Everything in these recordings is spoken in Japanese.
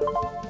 you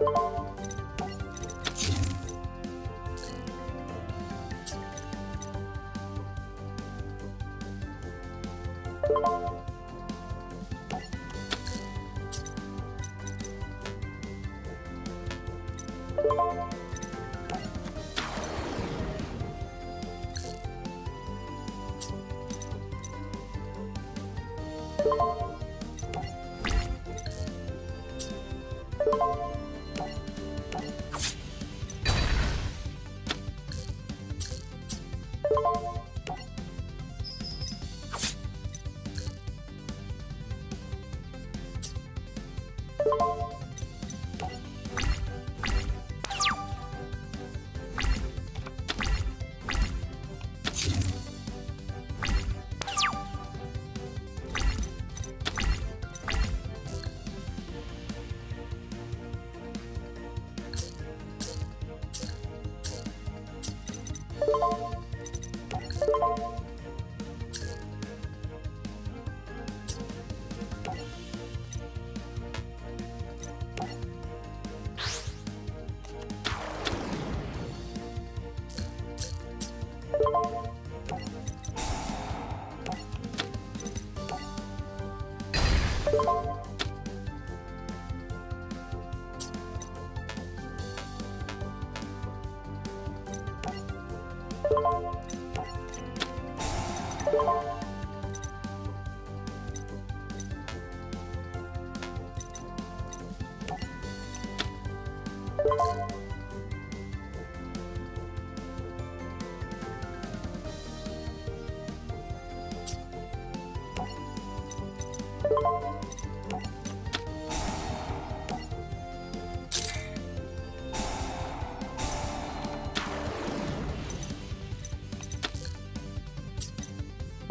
you Thank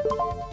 you